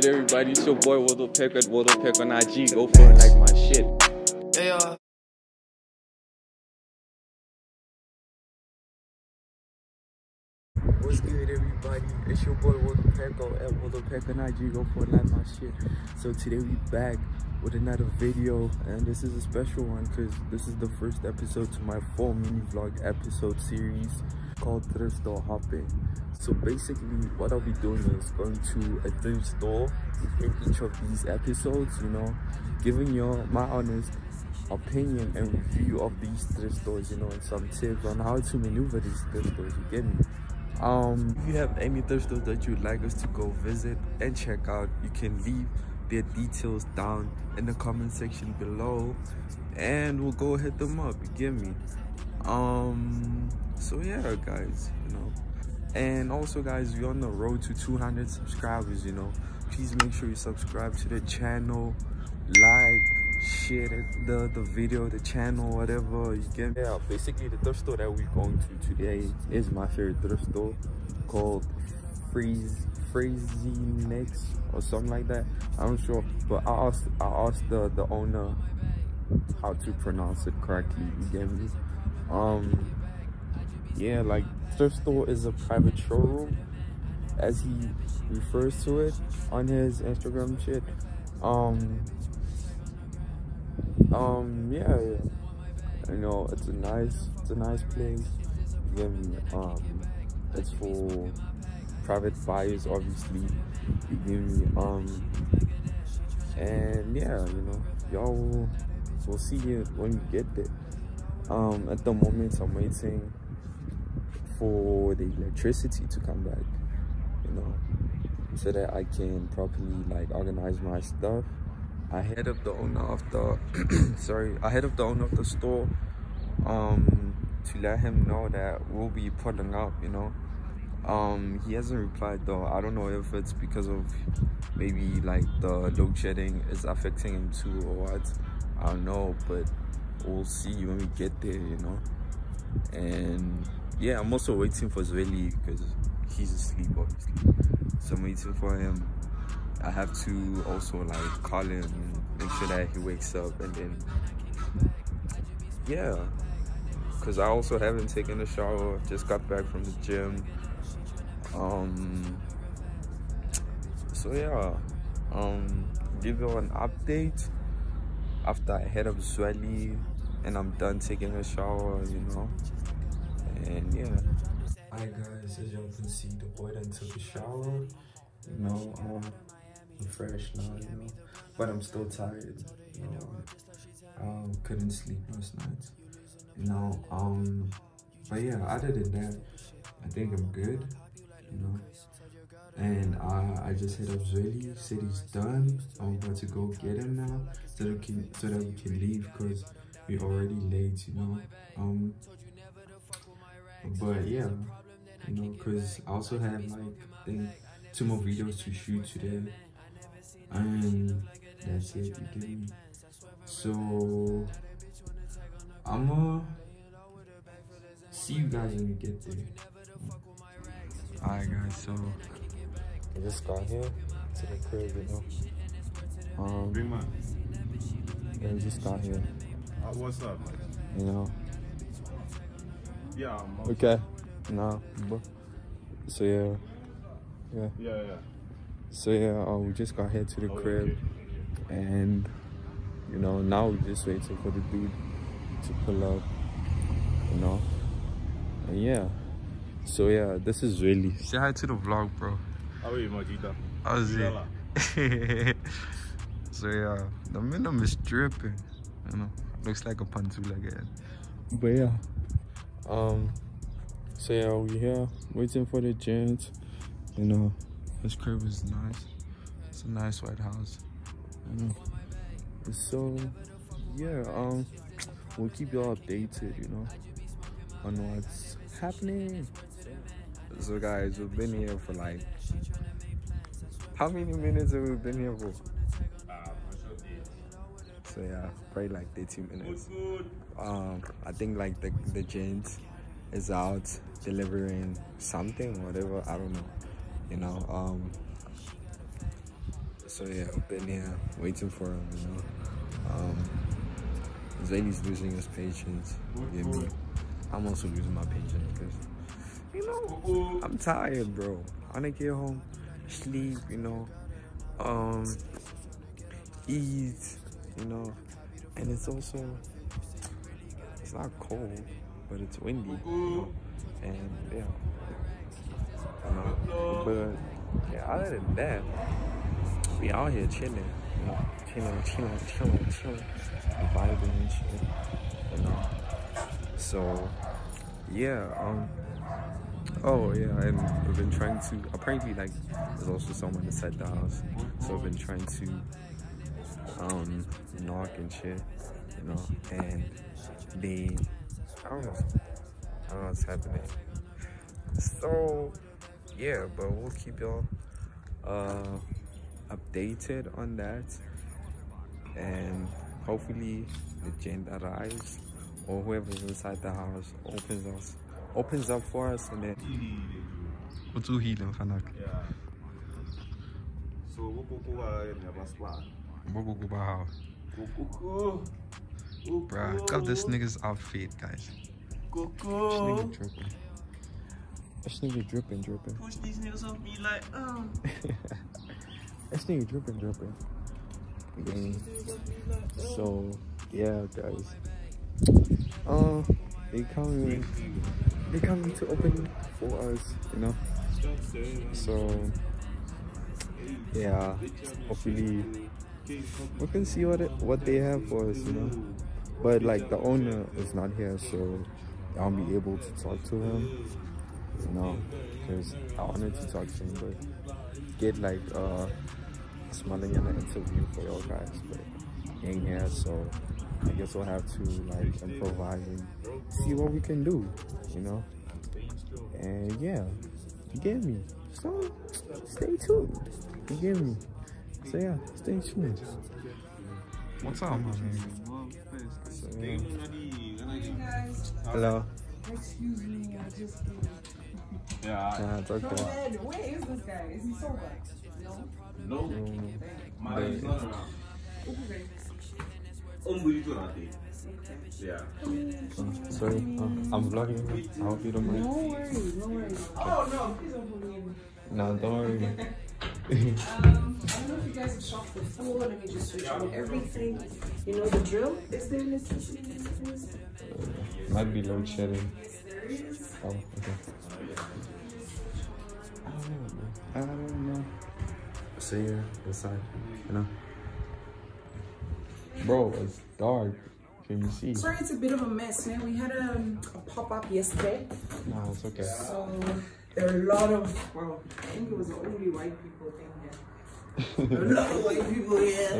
good, everybody? It's your boy World of Pheko at World of Pheko on IG. Go for it, like my shit. Yeah, uh, yeah. What's good, everybody? It's your boy World of Pheko at World of Pheko on IG. Go for it, like my shit. So today we back with another video, and this is a special one because this is the first episode to my full mini vlog episode series called Thrift Store Hopping. So basically, what I'll be doing is going to a thrift store in each of these episodes. You know, giving you my honest opinion and review of these thrift stores, you know, and some tips on how to maneuver these thrift stores, you get me? Um, if you have any thrift stores that you'd like us to go visit and check out, you can leave their details down in the comment section below and we'll go hit them up, you get me? Um, so yeah, guys, you know, and also guys, we're on the road to 200 subscribers, you know, please make sure you subscribe to the channel, like, share the, the, video, the channel, whatever you get. Yeah, basically the thrift store that we're going to today is my favorite thrift store called Freeze Crazy Next or something like that. I'm sure, but I asked I asked the the owner how to pronounce it correctly. You get me? Um, yeah, like thrift store is a private showroom, as he refers to it on his Instagram shit. Um, um, yeah. You know, it's a nice, it's a nice place. Me? Um, it's for private buyers, obviously. You get me? Um, and yeah, you know, y'all will, will see it when you get there. Um, at the moment, I'm waiting for the electricity to come back, you know, so that I can properly like organize my stuff I head of the owner of the sorry, I head of the owner of the store um to let him know that we'll be pulling up, you know. Um he hasn't replied though. I don't know if it's because of maybe like the load shedding is affecting him too or what. I don't know, but we'll see when we get there, you know. And yeah, I'm also waiting for Zweli because he's asleep obviously. So I'm waiting for him. I have to also like call him and make sure that he wakes up and then yeah. Because I also haven't taken a shower just got back from the gym. Um so yeah. Um give you an update after I head up Zweli and I'm done taking a shower you know and yeah Hi guys, as y'all can see, the boy then took a shower. You know, um, I'm fresh now, you know, but I'm still tired, you know. Um, couldn't sleep last night, you know. Um, but yeah, other than that, I think I'm good, you know. And I, I just hit up Zweli, said he's done. I'm about to go get him now, so that we can so that we can leave because we're already late, you know. Um, but yeah, you know, because I also have like I think two more videos to shoot today and that's it you get me so i'ma see you guys when we get there all right guys so i just got here to the crib you know um Bring mine. yeah just got here Uh, what's up? man? you know Yeah, I'm okay no but so yeah yeah Yeah, yeah. So yeah, uh, we just got here to the Oh, crib, and you know now we're just waiting for the dude to pull up. You know, and yeah. So yeah, this is really. Say hi to the vlog, bro. How are you, Majida? How's it? So yeah, the minimum is dripping. You know, looks like a pantula again. But yeah, um, so yeah, we here waiting for the gents. You know, this crib is nice. It's a nice white house. You know, so yeah, um, we'll keep y'all updated. You know, on what's happening. So guys, we've been here for like how many minutes have we been here for? So yeah, probably like 30 minutes. Um, I think like the the gent is out delivering something, whatever. I don't know. You know. Um. So yeah, I've been here waiting for him, you know. Um, Zweli's losing his patience. You get me? I'm also losing my patience because, you know, I'm tired, bro. I wanna get home, sleep, you know, um, eat, you know, and it's also, it's not cold, but it's windy, you know, and yeah, you know, but yeah, other than that, we out here chilling, you know, chilling, chilling, chilling, chilling, vibing and shit, you know. So, yeah, um, oh yeah, and I've been trying to, apparently like, there's also someone inside the house, so I've been trying to, um, knock and shit, you know, and they, I don't know, I don't know what's happening. So, yeah, but we'll keep y'all, uh, updated on that and hopefully the gent arrives or whoever's inside the house opens us opens up for us and then what's healing fanak Yeah. So ukoko wa never spot. Bruh, Bruh, got this nigga's outfit, guys. This nigga dripping. This nigga dripping, dripping. Push these niggas off me like, um. This nigga dripping, dripping. Mm. So, yeah, guys. Uh, they coming, they coming to open for us, you know. So, yeah, hopefully we can see what it, what they have for us, you know. But like the owner is not here, so I'll be able to talk to him, you know, because I wanted to talk to him, but get like uh smiling in an interview for y'all guys, but ain't here, so I guess we'll have to like improvise and see what we can do, you know. And yeah, you get me. So stay tuned. You get me. So yeah, stay tuned. What's up, man? So, yeah. Hello. Excuse me, I just came. Yeah. Nah, it's okay. Fred, where is this guy? Is he sober? No. No. My is not around. Okay. Umbuito nate. Yeah. uh, sorry, uh, I'm vlogging. I hope you don't No mind. worries, no worries. Oh no, please don't believe me. No, don't worry. Um, I don't know if you guys have shopped before. Let me just switch on everything. You know the drill? Is there electricity in this? Might be load shedding. There is. Oh, okay. I don't know. I don't know. See you inside, you know. Bro, it's dark. Can you see? Sorry, it's a bit of a mess, man. We had um, a pop up yesterday, No, it's okay. so there are a lot of. Well, I think it was the only white people thing here. A lot of white people here.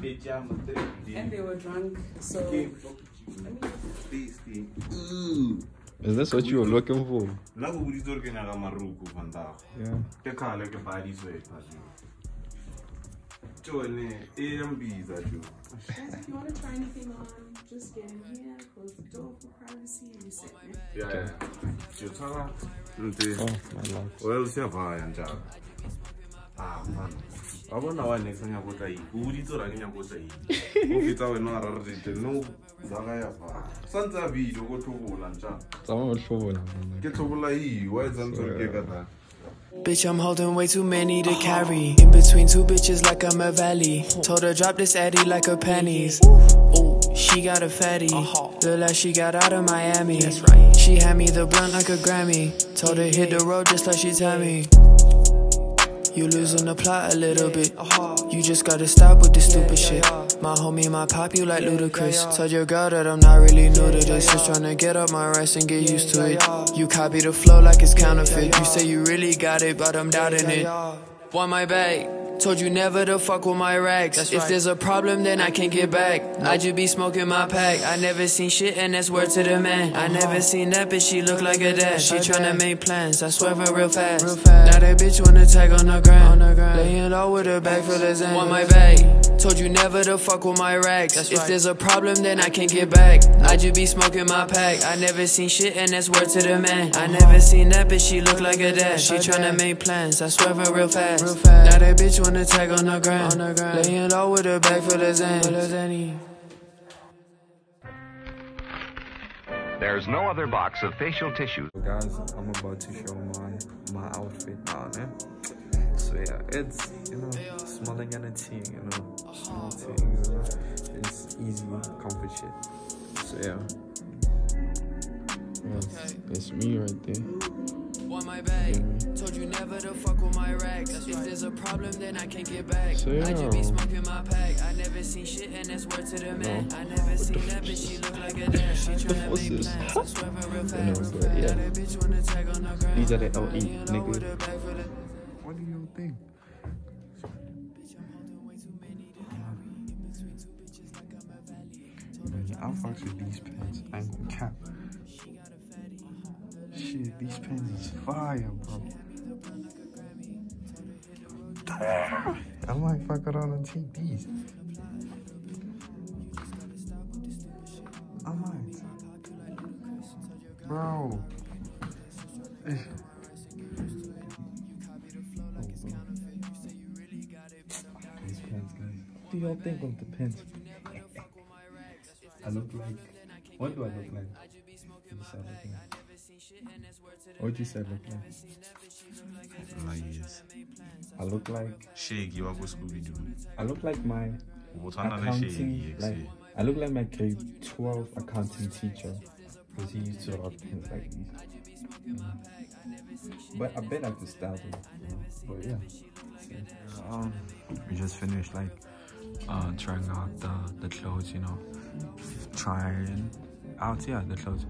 Hey. And they were drunk, so. Is this what you were looking for? La go buditse gore ke nyaka maruku vantago Yeah. ke kgale ke badisweta jo tsone e yambiza jo Guys, if you want to try anything on, just get in here, close the door for privacy, and you sit there. jo tshwara nte Oh, my lord. well siyavaya njalo ah man wa bona wa next nyako tla eng o buditse gore a ke nyako tla eng o fetsa wena wa rarete no zaka ya vaya santse a video ko tlhobola njalo Someone will show it. ke tlhobola ii wa e tsantse gore ke ka tang Bitch, I'm holding way too many to carry. In between two bitches like I'm a valley. Told her drop this addy like her panties. Ooh, she got a fatty. Uh-huh. Look like she got out of Miami. That's right. She had me the blunt like a Grammy. Told her hit the road just like she tell me. You losing the plot a little bit. Uh-huh. You just gotta stop with this stupid shit. My homie, my pop, you like ludicrous. Told your girl that I'm not really new to this. Just tryna get up my rights and get used to it. You copy the flow like it's counterfeit. You say you really got it, but I'm doubting it. Want my bag? Told you never to fuck with my rags. if there's a problem, then I can't get back. I just be smoking my pack. I never seen shit, and that's word to the man. I never seen that bitch, she look like a dad. She tryna make plans, I swear her real fast. Now that bitch wanna tag on the ground. Laying low with her back for the Zen. Want my bag? Told you never to fuck with my racks. If there's a problem, then I can't get back. I just be smoking my pack. I never seen shit, and that's word to the man. I uh-huh. never seen that bitch, she look like a dad. She tryna make plans, I swear it real fast. Now that bitch wanna tag on the ground. Laying low with a bag full of Zan. There's no other box of facial tissue. Guys, I'm about to show my my outfit now, man. So yeah, it's you know smelling and a tea, you know, small thing, you know, it's easy, comfort shit. So yeah, yes, it's me right there. Want my bag. Told you never to fuck with my racks. If there's a problem, then I can't get back. So, I just be smoking my pack. I never seen shit, and that's word to the man. I never seen that bitch, she look like a dad. She tryna What's make this? plans. I swear real You know, fast. yeah. Now that bitch wanna tag on the ground. These are the LE, Laying think? I fucks with these pens. I ain't cap. Shit, these pens is fire, bro. I might fuck around and take these. I might. Bro. Eh. Do y'all think of the pens? I look like. What do I look like? You said look like. What you said look like? layes I look like. shegi wa ko scooby-doo I look like my o tshwana le accounting. shegi Like exe I look like my grade 12 accounting teacher because he used to rock pens like these. Mm. But I bet I could style them. You know? But yeah. Um, we just finished like uh trying out the the clothes, you know, trying out yeah the clothes,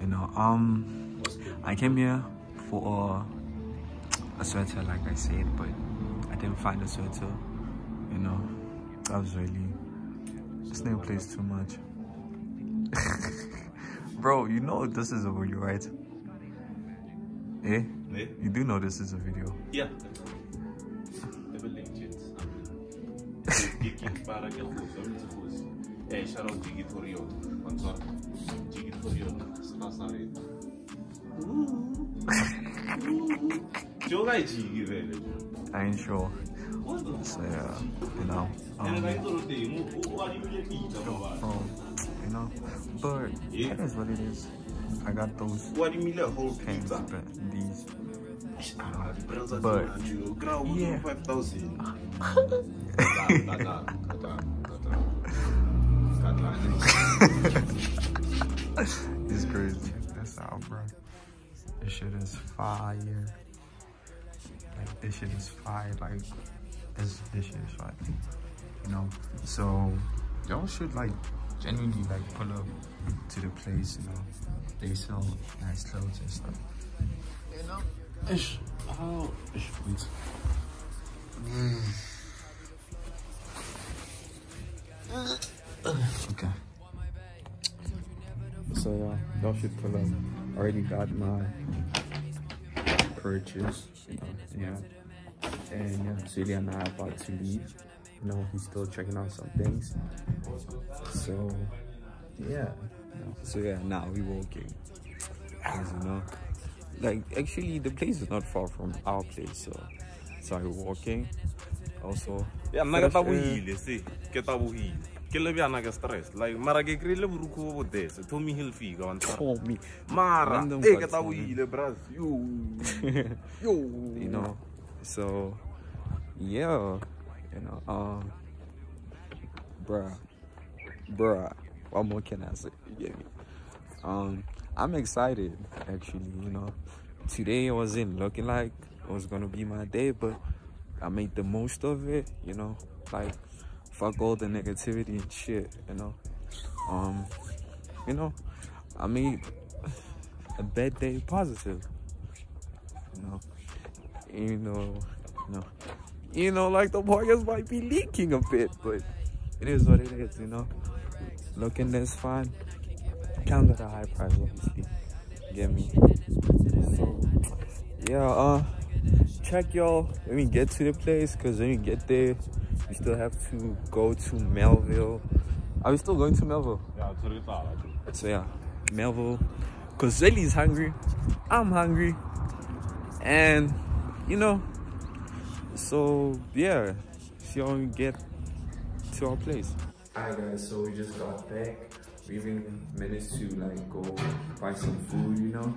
you know. Um, I came here for a sweater, like I said, but I didn't find a sweater, you know. I was really this name plays too much. Bro, you know this is a video, right? Eh? ne You do know this is a video. ja Dit is legit. Jiggy para que fosse, eu me fosse. É, out Jiggy. Want wat? Jiggy Torio, Snasari. Joga aí, Jiggy, velho. I ain't sure. So yeah, you know. Um, daí todo tempo, o anime pizza, babá. bro, you know. But Yeah. it is what it is. I got those O anime é whole pens, but these. But- Yeah. 5000. Kata, kata, kata, kata. Kata. It's crazy. That's out, bro. This shit is fire. Like this shit is fire. Like this this shit is fire. You know. So y'all should like genuinely like pull up to the place. You know, they sell nice clothes and stuff. You know. Ish. Oh, ish. Wait. Okay. So yeah, y'all should pull up. Already got my purchase, you know, yeah. And yeah, Zweli and I about to leave. You know, he's still checking out some things. So yeah. So yeah, now we walking. As you know. Like actually the place is not far from our place, so so I walking. Also ya nna ke fresh air. tabohile se ke tabohile ke le bjana ke stress like mara ke kry-ile borukhu bo botese tommy ntshwara. told me mara e ke bucks, tabohile bras yo yo you know. So yeah, you know, um bruh. Bruh. What more can I say? You get me? Um I'm excited actually, you know. Today wasn't looking like it was gonna be my day, but I made the most of it, you know, like fuck all the negativity and shit, you know. Um you know, I made a bad day positive. You know. You know, you know, you know, like the Warriors might be leaking a bit, but it is what it is, you know. Looking this fine. Comes at a high price, obviously. Get me? So, yeah, uh, check y'all. When we get to the place because when we get there. We still have to go to melville. Are we still going to melville? Yeah, tshwere ke tlala, so yeah melville. Because Zweli's hungry. I'm hungry. And you know so yeah. See how we get to our place. Alright guys, so we just got back. Even managed to like go buy some food, you know.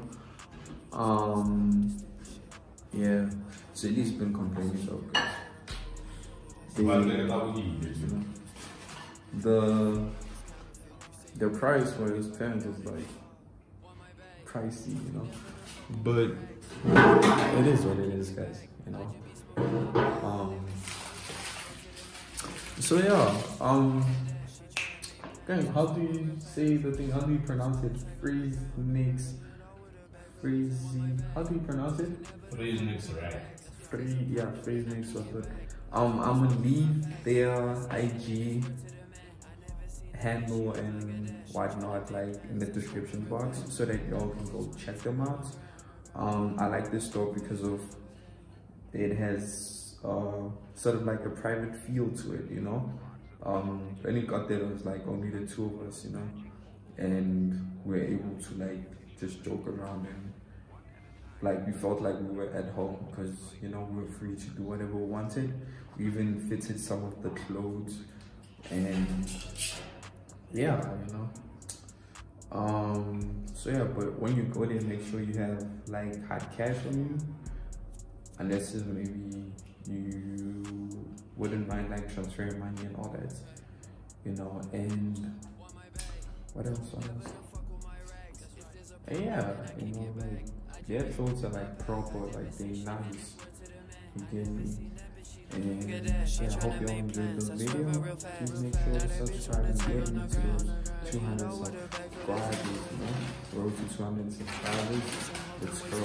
Um yeah. So he's been complaining though 'cause they- Kubaluleke xa the the price for his pants is like pricey, you know. But it is what it is, guys, you know. Um so yeah, um gang, how do you say the thing? How do you pronounce it? Freeze mix freezy how do you pronounce it? Freeze mix right? Free, yeah, Frayznix. Um, I'm gonna leave their IG handle and whatnot like in the description box so that y'all can go check them out. Um, I like this store because of it has uh, sort of like a private feel to it, you know. Um, it got there, was like only the two of us, you know, and we are able to like just joke around and like we felt like we were at home because you know we were free to do whatever we wanted. We even fitted some of the clothes and yeah you know? Um so yeah but when you go there make sure you have like hard cash on you. Unless it's maybe you wouldn't mind like transferring money and all that you know and what else what else and yeah you know like their clothes are like proper, like they nice. You get me? And yeah, I hope y'all enjoyed the video. Please make sure to subscribe and get me to those 200 subscribers, you know? Road to 200 subscribers. Let's go.